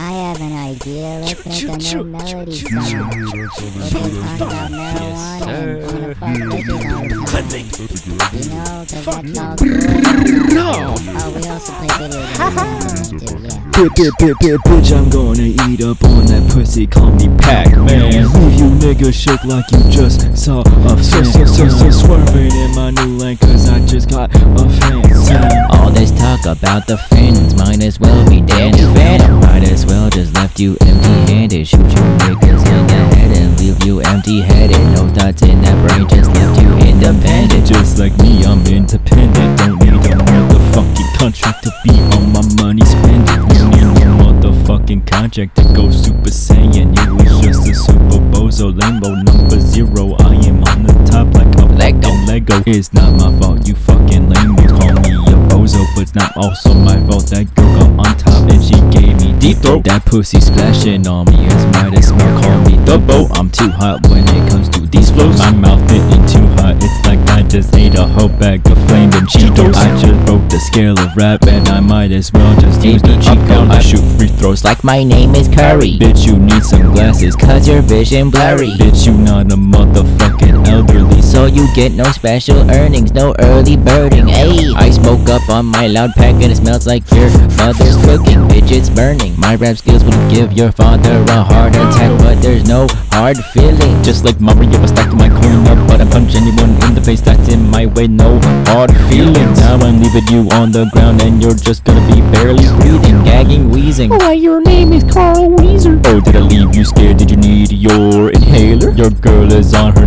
I have an idea. Let's make a new melody song. We'll just talk about marijuana and wanna fuck bitches all the time. You know, 'cause that's all cool. No. Oh, we also play video games bitch, I'm gonna eat up on that pussy, call me Pac-Man Leave you niggas shook like you just saw a fan So, so, so, swerving in my new lane cause I just got a fan All this talk about the fins might as well be Danny Phantom. Left you empty-handed. Shoot you niggas in the head and leave you empty-headed. No thoughts in that brain, just left you independent. Just like me, I'm independent Don't need a motherfucking contract to be on my money spending You need no motherfucking contract to go Super Saiyan You was just a super bozo Lambo number zero I am on the top like a Lego. Lego It's not my fault, you fucking lame You call me a bozo But it's not also my fault That girl got on top deep throat That pussy splashing on me. It's might as well call me the boat. I'm too hot when it comes to these flows. My mouth getting too hot It's like I just ate a whole bag of flaming Cheetos. I just broke the scale of rap And I might as well just use the cheat code. I shoot free throws like my name is Curry. Bitch, you need some glasses Cause your vision blurry. Bitch, you not a you get no special earnings, no early birding. Ayy, I smoke up on my loud pack and it smells like your mother's cooking. Bitch, it's burning. My rap skills would give your father a heart attack, but there's no hard feeling. Just like Mario, I stacked my coin up But I punch anyone in the face that's in my way No hard feelings Now I'm leaving you on the ground And you're just gonna be barely breathing Gagging, wheezing Why your name is Carl Wheezer? Oh, did I leave you scared? Did you need your inhaler? Your girl is on her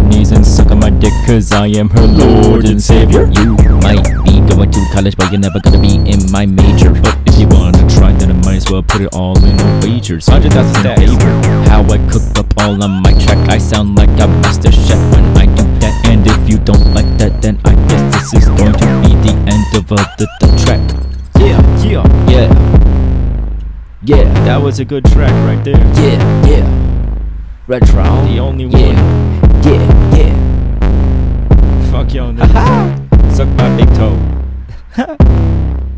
sucking my dick Cause I am her lord and savior You might be going to college, but you're never gonna be in my major. But if you wanna try, then I might as well put it all in a wager. 100,000 stats. How I cook up all on my track. I sound like I'm Mr. chef when I do that. And if you don't like that, then I guess this is going to be the end of uh, the, the track. Yeah, yeah, yeah. Yeah, that was a good track right there. Yeah, yeah. Retro. The only one. Yeah, yeah, yeah. you